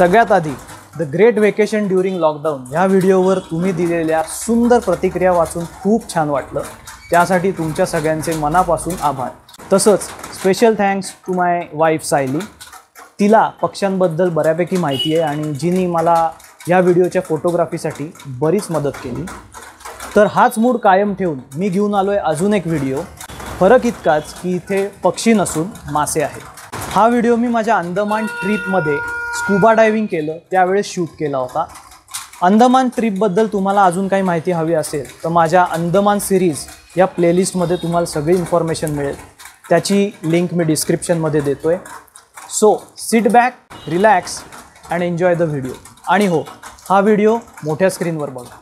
सगळ्यात आधी the great vacation during lockdown ह्या व्हिडिओवर तुम्ही दिलेल्या सुंदर प्रतिक्रिया वाचून खूप छान वाटलं. त्यासाठी तुमच्या सगळ्यांचे मनापासून आभार. तसंच special thanks to my wife Sayali. तिला पक्ष्यांबद्दल बऱ्यापैकी माहिती आहे आणि जिनी मला या व्हिडिओच्या फोटोग्राफीसाठी बरीच मदत केली. तर हाच मूड कायम ठेवून मी घेऊन आलो आहे अजून एक व्हिडिओ. फरक इतकाच की इथे पक्षी नसून मासे आहेत. हा व्हिडिओ मी माझ्या अंदमान ट्रीपमध्ये स्कुबा डायव्हिंग केलं त्यावेळेस शूट केला होता. अंदमान ट्रिपबद्दल तुम्हाला अजून काही माहिती हवी असेल तर माझ्या अंदमान सिरीज या प्लेलिस्टमध्ये तुम्हाला सगळी इन्फॉर्मेशन मिळेल. त्याची लिंक मी डिस्क्रिप्शनमध्ये देतो आहे so sit back relax and enjoy the video आणि हो हा व्हिडिओ मोठ्या स्क्रीनवर बघा.